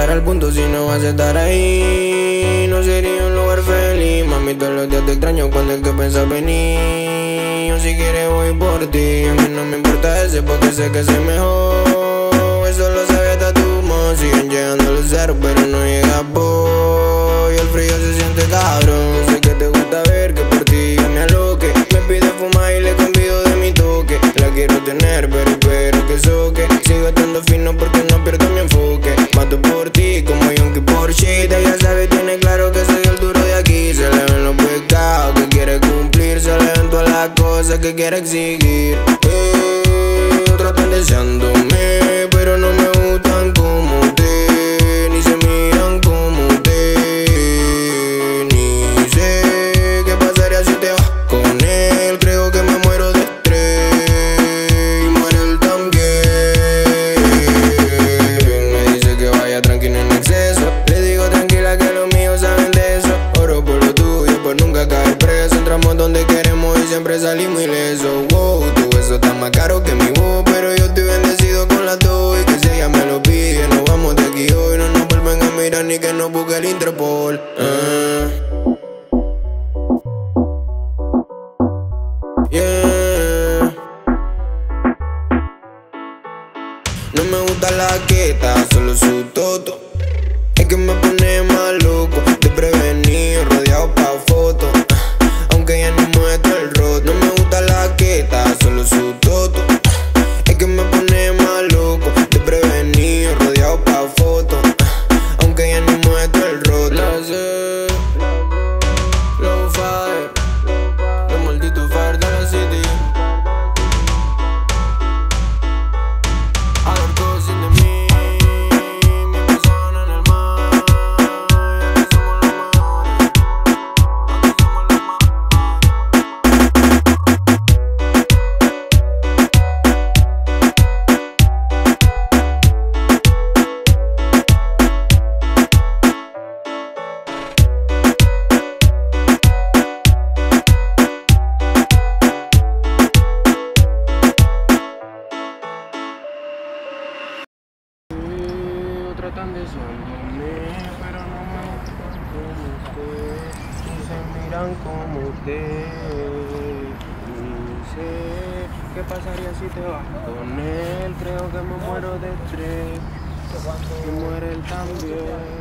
llegar al punto si no vas a estar ahí. No sería un lugar feliz. Mami, todos los días te extraño cuando es que piensas venir. Yo si quieres voy por ti. A mí no me importa ese porque sé que soy mejor. Eso lo sabe hasta tu mano. Siguen llegando los ceros, pero no llega por. Y el frío se siente cabrón. Sé que te gusta ver que por ti yo me aloque. Me pide fumar y le convido de mi toque. La quiero tener, pero espero que soque. Sigo estando fino porque no cosas que quiere exigir. Eh, salimos ilesos. Wow, tu beso está más caro que mi voz. Pero yo estoy bendecido con las dos. Y que si ella me lo pide, nos vamos de aquí hoy. No nos vuelven a mirar ni que nos busque el Interpol. Ah. Yeah. No me gusta la quieta, solo su toto. Quieta, solo su toto. Están deseándome, pero no me gustan como usted. Ni se miran como usted. Ni sé qué pasaría si te vas con él. Creo que me muero de estrés. Y muere él también.